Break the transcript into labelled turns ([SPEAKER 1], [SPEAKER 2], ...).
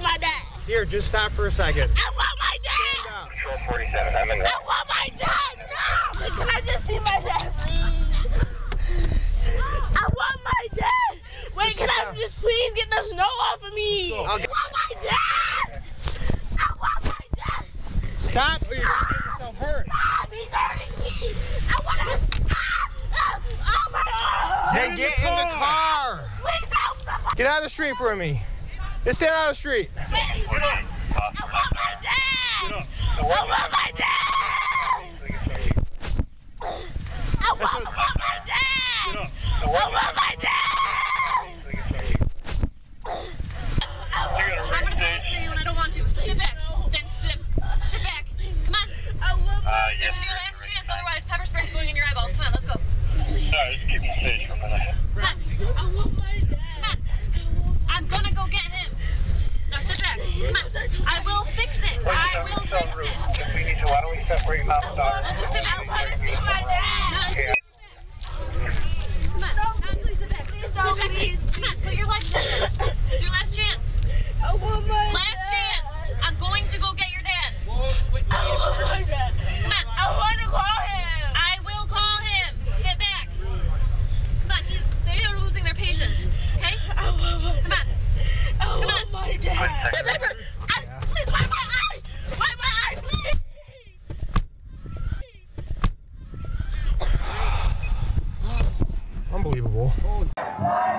[SPEAKER 1] car until I see my dad.
[SPEAKER 2] Here, just stop for a second.
[SPEAKER 1] I want my dad.
[SPEAKER 2] Stop.
[SPEAKER 3] Control 47, I'm in
[SPEAKER 1] I want my dad. No. Can I just see my dad, please? I want my dad. Wait,
[SPEAKER 2] Just
[SPEAKER 1] can I
[SPEAKER 2] down.
[SPEAKER 1] just please get the snow off of me?
[SPEAKER 2] I'll
[SPEAKER 1] I
[SPEAKER 2] get-
[SPEAKER 1] want my dad. I want my dad.
[SPEAKER 2] Stop or you're gonna get yourself hurt.
[SPEAKER 1] Stop, he's hurting me. I want to. Oh my God.
[SPEAKER 2] Then get in the car.
[SPEAKER 1] Please help somebody.
[SPEAKER 2] Get out of the street for me. Just stand out of the street.
[SPEAKER 1] I want my dad. I want my dad. I want my dad. I want my dad.
[SPEAKER 4] I'm gonna pay for you and I don't want to. So sit back. Then sit. Sit back. Come on.
[SPEAKER 1] I want
[SPEAKER 3] Uh,
[SPEAKER 4] This
[SPEAKER 3] yes.
[SPEAKER 4] is your last chance. Otherwise, pepper spray's going in your eyeballs. Come on, let's go.
[SPEAKER 3] Sorry, just keep me safe for a minute.
[SPEAKER 4] Come on.
[SPEAKER 1] I want my dad.
[SPEAKER 4] Come on. I'm gonna go get him. Now sit back. Come on. I will fix it. I will fix it.
[SPEAKER 3] If we need to, why don't we separate Mount Star?
[SPEAKER 4] Let's just sit
[SPEAKER 1] want to see my dad.
[SPEAKER 2] unbelievable. Oh.